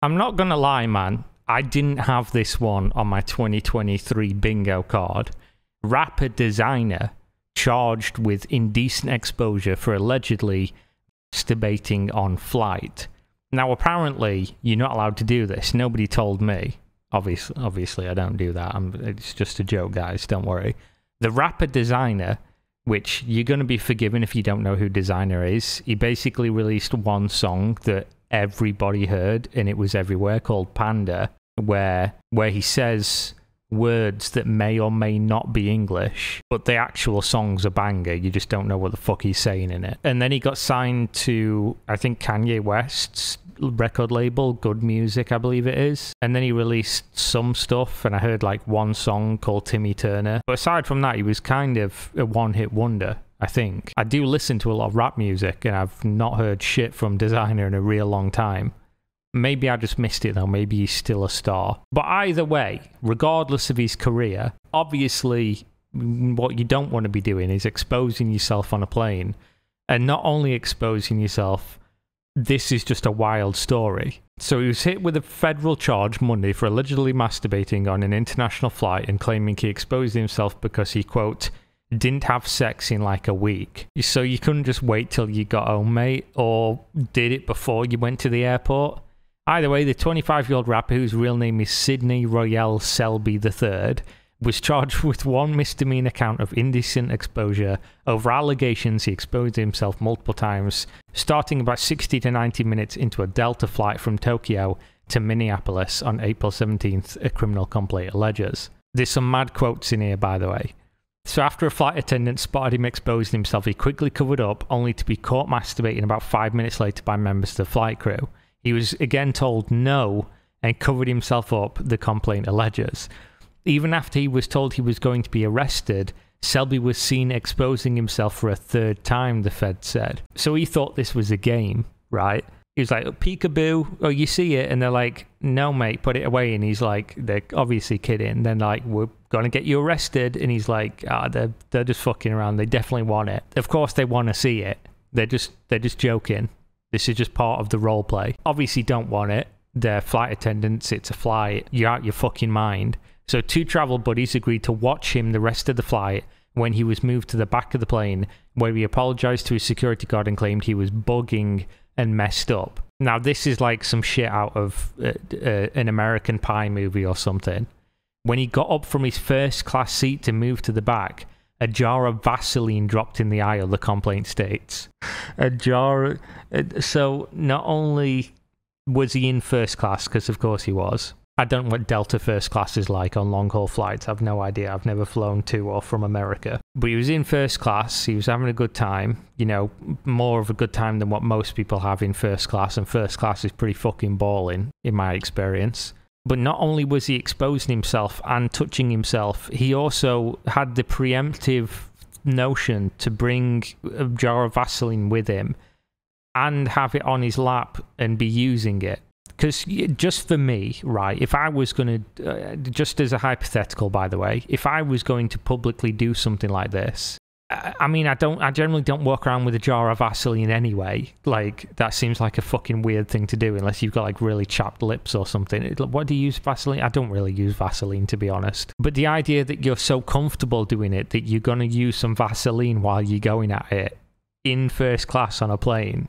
I'm not gonna lie, man. I didn't have this one on my 2023 bingo card. Rapper Desiigner charged with indecent exposure for allegedly masturbating on flight. Now, apparently, you're not allowed to do this. Nobody told me. Obviously, obviously, I don't do that. I'm, it's just a joke, guys. Don't worry. The rapper Desiigner, which you're going to be forgiven if you don't know who Desiigner is, he basically released one song that everybody heard, and it was everywhere, called Panda, where where he says words that may or may not be English, but the actual song's a banger. You just don't know what the fuck he's saying in it. And then he got signed to, I think, Kanye West's record label, Good Music, I believe it is. And then he released some stuff, and I heard like one song called Timmy Turner. But aside from that, he was kind of a one hit wonder. I think. I do listen to a lot of rap music and I've not heard shit from Desiigner in a real long time. Maybe I just missed it though. Maybe he's still a star. But either way, regardless of his career, obviously, what you don't want to be doing is exposing yourself on a plane. And not only exposing yourself, this is just a wild story. So he was hit with a federal charge Monday for allegedly masturbating on an international flight and claiming he exposed himself because he, quote, didn't have sex in like a week. So you couldn't just wait till you got home, mate, or did it before you went to the airport. Either way, the 25 year old rapper, whose real name is Sidney Royel Selby III, was charged with one misdemeanor count of indecent exposure over allegations he exposed himself multiple times, starting about 60 to 90 minutes into a Delta flight from Tokyo to Minneapolis on April 17th, a criminal complaint alleges. There's some mad quotes in here, by the way. So after a flight attendant spotted him exposing himself, he quickly covered up, only to be caught masturbating about five minutes later by members of the flight crew. He was again told no and covered himself up, the complaint alleges. Even after he was told he was going to be arrested, Selby was seen exposing himself for a third time, the Fed said. So he thought this was a game, right? He was like, peekaboo, oh, you see it? And they're like, no, mate, put it away. And he's like, they're obviously kidding. Then, like, we're to get you arrested. And he's like, ah, oh, they're, they're just fucking around. They definitely want it. Of course, they want to see it. They're just, they're just joking. This is just part of the role play. Obviously, don't want it. They're flight attendants. It's a flight. You're out your fucking mind. So, two travel buddies agreed to watch him the rest of the flight when he was moved to the back of the plane, where he apologized to his security guard and claimed he was bugging and messed up. Now, this is like some shit out of uh, uh, an American Pie movie or something. When he got up from his first class seat to move to the back, a jar of Vaseline dropped in the aisle, the complaint states. A jar. Uh, so not only was he in first class, because of course he was. I don't know what Delta first class is like on long haul flights. I've no idea. I've never flown to or from America. But he was in first class. He was having a good time. You know, more of a good time than what most people have in first class. And first class is pretty fucking balling, in my experience. But not only was he exposing himself and touching himself, he also had the preemptive notion to bring a jar of Vaseline with him and have it on his lap and be using it. Because just for me, right, if I was going to, uh, just as a hypothetical, by the way, if I was going to publicly do something like this, I mean, I don't. I generally don't walk around with a jar of Vaseline anyway. Like that seems like a fucking weird thing to do, unless you've got like really chapped lips or something. What do you use Vaseline? I don't really use Vaseline to be honest. But the idea that you're so comfortable doing it that you're gonna use some Vaseline while you're going at it in first class on a plane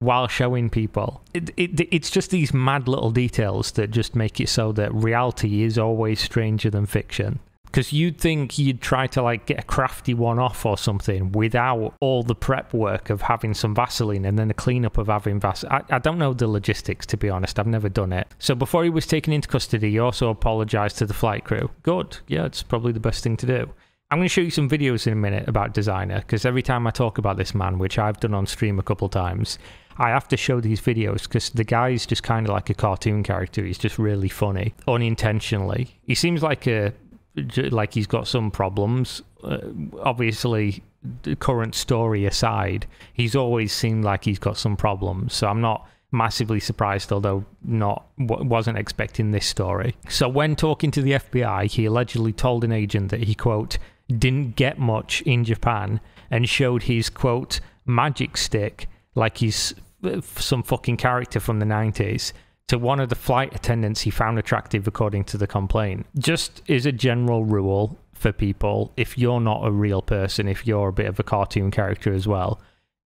while showing people, it, it it's just these mad little details that just make it so that reality is always stranger than fiction because you'd think you'd try to like get a crafty one off or something without all the prep work of having some Vaseline and then the cleanup of having Vaseline. I, I don't know the logistics to be honest. I've never done it. So before he was taken into custody, he also apologized to the flight crew. Good. Yeah, it's probably the best thing to do. I'm going to show you some videos in a minute about Desiigner because every time I talk about this man, which I've done on stream a couple times, I have to show these videos because the guy's just kind of like a cartoon character. He's just really funny, unintentionally. He seems like a like he's got some problems. Uh, obviously, the current story aside, he's always seemed like he's got some problems. So I'm not massively surprised, although not wasn't expecting this story. So when talking to the FBI, he allegedly told an agent that he quote didn't get much in Japan and showed his quote magic stick like he's uh, some fucking character from the 90s to one of the flight attendants he found attractive, according to the complaint. Just as a general rule for people, if you're not a real person, if you're a bit of a cartoon character as well,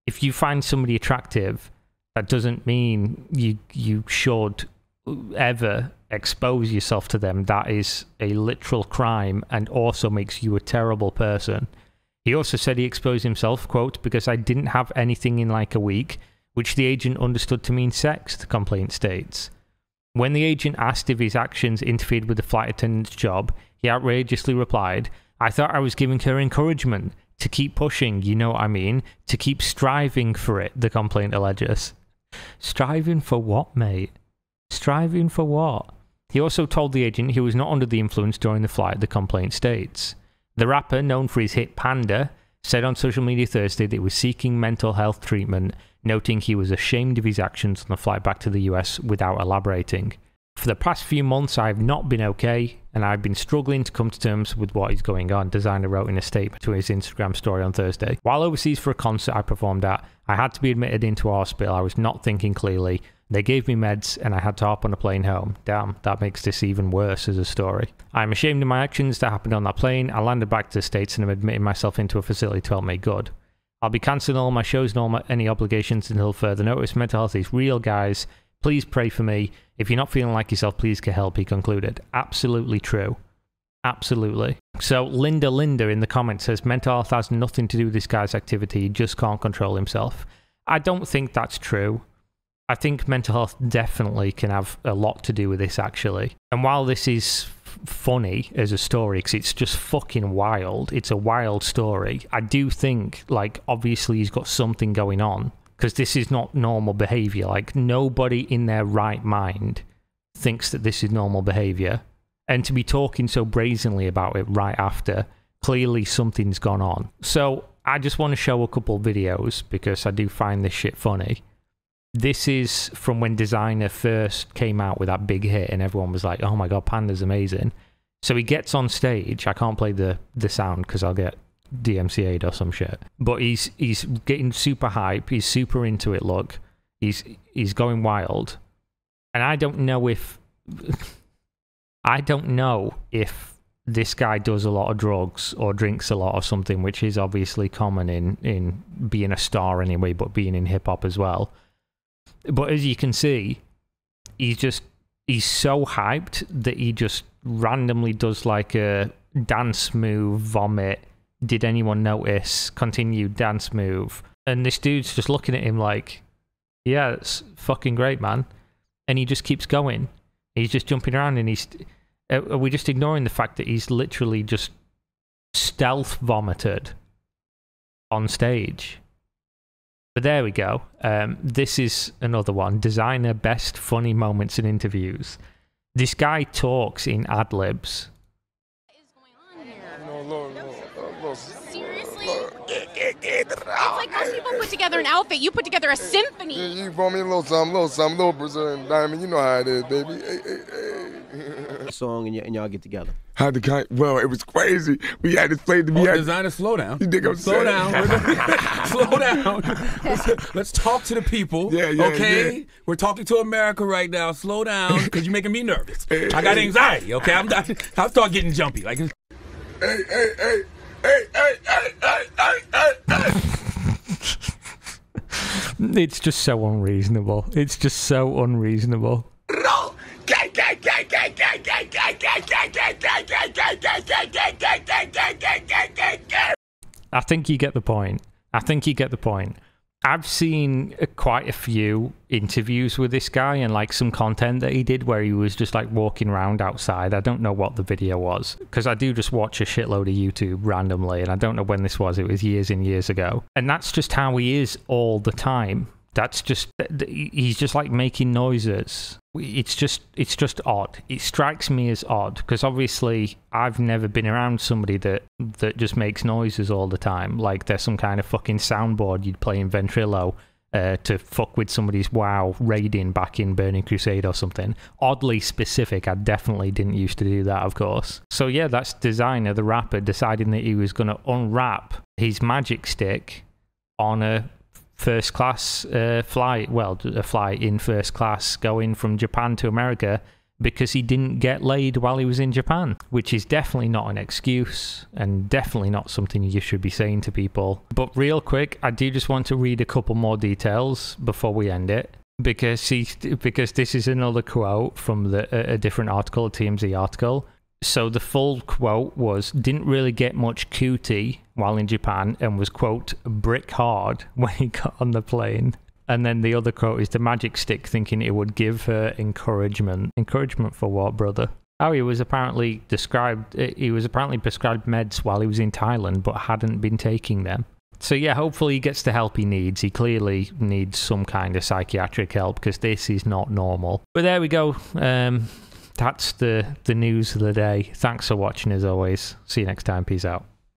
if you find somebody attractive, that doesn't mean you you should ever expose yourself to them. That is a literal crime and also makes you a terrible person. He also said he exposed himself, quote, because I didn't have anything in like a week which the agent understood to mean sex, the complaint states. When the agent asked if his actions interfered with the flight attendant's job, he outrageously replied, I thought I was giving her encouragement to keep pushing, you know what I mean? To keep striving for it, the complaint alleges. Striving for what, mate? Striving for what? He also told the agent he was not under the influence during the flight, the complaint states. The rapper, known for his hit Panda, said on social media Thursday that he was seeking mental health treatment noting he was ashamed of his actions on the flight back to the US without elaborating. For the past few months, I have not been okay, and I've been struggling to come to terms with what is going on, Desiigner wrote in a statement to his Instagram story on Thursday. While overseas for a concert I performed at, I had to be admitted into a hospital. I was not thinking clearly. They gave me meds and I had to hop on a plane home. Damn, that makes this even worse as a story. I'm ashamed of my actions that happened on that plane. I landed back to the States and I'm admitting myself into a facility to help me good. I'll be cancelling all my shows and all my, any obligations until further notice. Mental health is real, guys. Please pray for me. If you're not feeling like yourself, please get help, he concluded. Absolutely true. Absolutely. So Linda Linda in the comments says mental health has nothing to do with this guy's activity. He just can't control himself. I don't think that's true. I think mental health definitely can have a lot to do with this, actually. And while this is funny as a story because it's just fucking wild. It's a wild story. I do think, like, obviously he's got something going on because this is not normal behavior. Like, nobody in their right mind thinks that this is normal behavior. And to be talking so brazenly about it right after, clearly something's gone on. So I just want to show a couple videos because I do find this shit funny this is from when Desiigner first came out with that big hit and everyone was like oh my god panda's amazing. So he gets on stage. I can't play the the sound because i'll get dmca'd or some shit. But he's he's getting super hype. He's super into it look. He's he's going wild. And i don't know if i don't know if this guy does a lot of drugs or drinks a lot or something which is obviously common in in being a star anyway but being in hip hop as well but as you can see, he's just he's so hyped that he just randomly does like a dance move, vomit. Did anyone notice? Continued dance move, and this dude's just looking at him like, "Yeah, it's fucking great, man." And he just keeps going. He's just jumping around, and he's. Uh, are we just ignoring the fact that he's literally just stealth vomited on stage? But there we go. Um, this is another one. Desiigner best funny moments in interviews. This guy talks in ad libs. Seriously? It's like most people put together an outfit. You put together a symphony. You, you brought me a little something, little something, little Brazilian diamond. You know how it is, baby. Hey, hey, hey. Song and, y- and y'all get together. How the kind? Well, it was crazy. We had this play to be. Oh, Desiigner, slow down. You think I'm slow saying? down? slow down. Let's, let's, talk to the people. Yeah, yeah. Okay, yeah. we're talking to America right now. Slow down, because you're making me nervous. I got anxiety. Okay, I'm. I, I start getting jumpy. Like. Hey, hey, hey hey, hey, hey, hey, hey, hey, It's just so unreasonable. It's just so unreasonable. I think you get the point. I think you get the point. I've seen uh, quite a few interviews with this guy and like some content that he did where he was just like walking around outside. I don't know what the video was because I do just watch a shitload of YouTube randomly and I don't know when this was. It was years and years ago. And that's just how he is all the time that's just he's just like making noises. It's just it's just odd. It strikes me as odd because obviously i've never been around somebody that that just makes noises all the time. Like there's some kind of fucking soundboard you'd play in ventrilo uh, to fuck with somebody's wow raiding back in burning crusade or something. Oddly specific i definitely didn't used to do that of course. So yeah that's Desiigner the rapper deciding that he was going to unwrap his magic stick on a first class uh, flight, well, a flight in first class going from Japan to America because he didn't get laid while he was in Japan, which is definitely not an excuse and definitely not something you should be saying to people. But real quick, I do just want to read a couple more details before we end it. Because he, because this is another quote from the, a, a different article, a TMZ article. So the full quote was didn't really get much cutie while in Japan and was quote brick hard when he got on the plane. And then the other quote is the magic stick thinking it would give her encouragement. Encouragement for what, brother? Oh, he was apparently described he was apparently prescribed meds while he was in Thailand but hadn't been taking them. So yeah, hopefully he gets the help he needs. He clearly needs some kind of psychiatric help because this is not normal. But there we go. Um, that's the the news of the day. Thanks for watching as always. See you next time. Peace out.